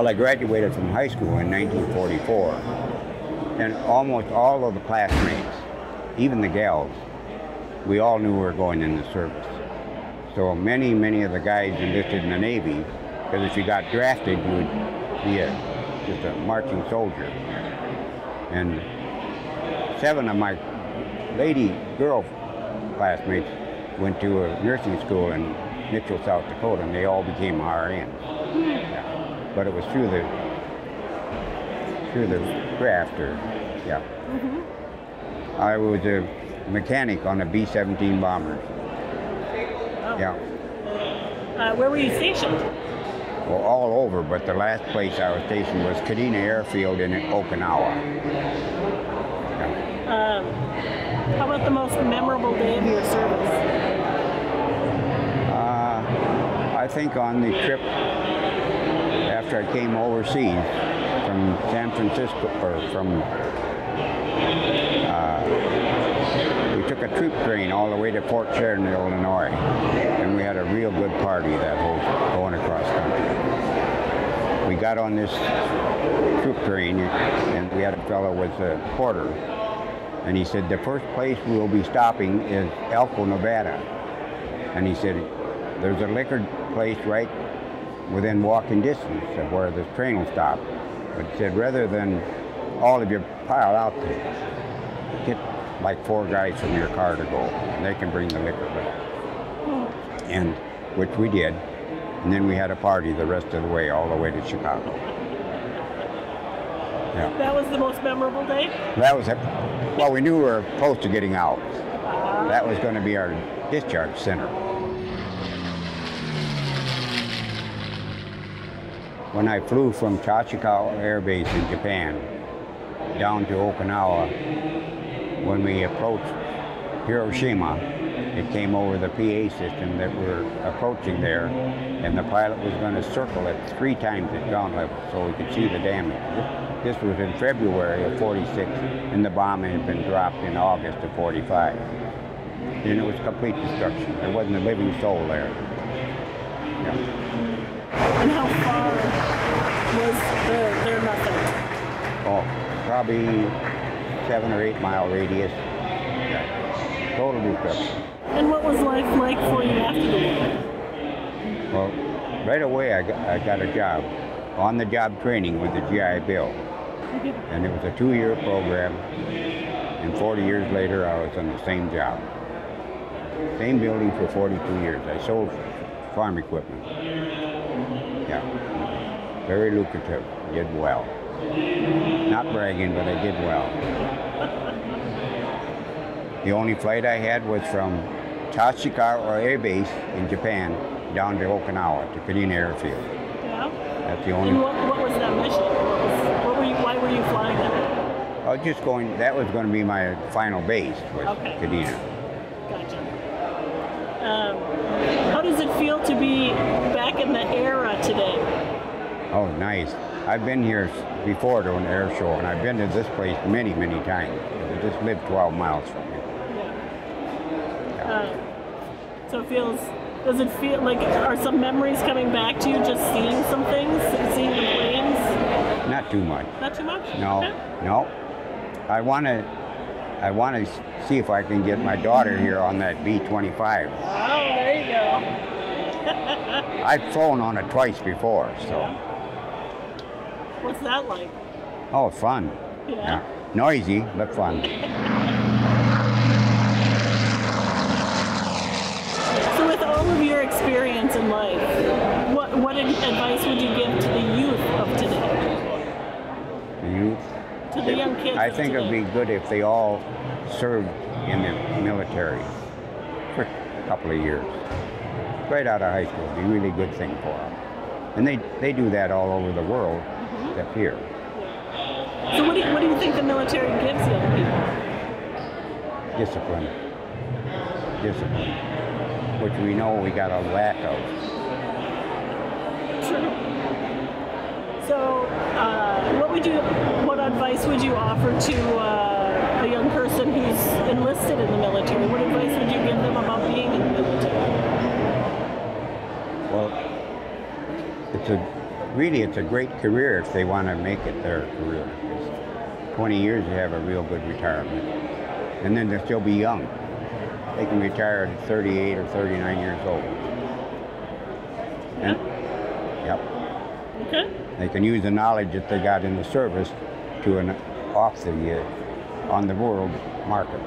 Well, I graduated from high school in 1944, and almost all of the classmates, even the gals, we all knew we were going in the service. So many, many of the guys enlisted in the Navy, because if you got drafted, you would be a, just a marching soldier. And seven of my lady girl classmates went to a nursing school in Mitchell, South Dakota, and they all became RNs. Hmm. Yeah. But it was through the through the draft, or yeah. I was a mechanic on a B-17 bombers. Yeah. Uh, where were you stationed? Well, all over, but the last place I was stationed was Kadena Airfield in Okinawa. Yeah. Um, how about the most memorable day of your service? Uh, I think on the trip after I came overseas from San Francisco, or from, uh, we took a troop train all the way to Fort Sheridan, Illinois, and we had a real good party that whole going across country. We got on this troop train, and we had a fellow was a porter, and he said the first place we will be stopping is Elko, Nevada. And he said, there's a liquor place right within walking distance of where this train will stop. But he said, rather than all of you pile out there, get like four guys from your car to go, and they can bring the liquor back. And, which we did. And then we had a party the rest of the way, all the way to Chicago. Yeah. That was the most memorable day? That was it. Well, we knew we were close to getting out. That was going to be our discharge center. When I flew from Chachikawa Air Base in Japan down to Okinawa, when we approached Hiroshima, it came over the PA system that we're approaching there, and the pilot was going to circle it three times at ground level so we could see the damage. This was in February of 46, and the bomb had been dropped in August of 45. And it was complete destruction. There wasn't a living soul there. Yeah. And how far was the, their nothing? Oh, probably seven or eight mile radius. Yeah. Total destruction. And what was life like for you after the war? Well, right away I got, I got a job, on the job training with the GI Bill. Mm-hmm. And it was a two year program. And 40 years later, I was on the same job. Same building for 42 years. I sold farm equipment. Yeah. Very lucrative. Did well. Not bragging, but I did well. The only flight I had was from Tachikawa Air Base in Japan down to Okinawa to Kadena Airfield. Yeah. That's the And only. what, what was that mission? What, was, what were you, why were you flying that? I was just going. That was going to be my final base was Okay. Kadena. Gotcha. Um, how does it feel to be back in the era today? Oh, nice. I've been here before to an air show, and I've been to this place many, many times. I just live 12 miles from here. Um, so it feels. Does it feel like are some memories coming back to you just seeing some things, seeing the planes? Not too much. Not too much. No, Okay. no. I want to. I want to see if I can get my daughter here on that B-25. Oh, there you go. I've flown on it twice before, so What's that like? oh, fun. Yeah. Noisy, but fun. So, with all of your experience in life, what what advice would you give to the youth of today? The youth. To the young kids. I think it'd be good if they all served in the military for a couple of years. Right out of high school, it'd be a really good thing for them. And they, they do that all over the world, Mm-hmm. except here. So, what do you, what do you think the military gives young people? Discipline. Discipline. Which we know we got a lack of. True. So, uh, what would you, what advice would you offer to uh, a young person who's enlisted in the military? What advice would you give them about being in the military? Well, it's a really, it's a great career if they want to make it their career. It's 20 years, they have a real good retirement. And then they'll still be young. They can retire at 38 or 39 years old. And, yep. Okay. They can use the knowledge that they got in the service to an off the uh, on the world market.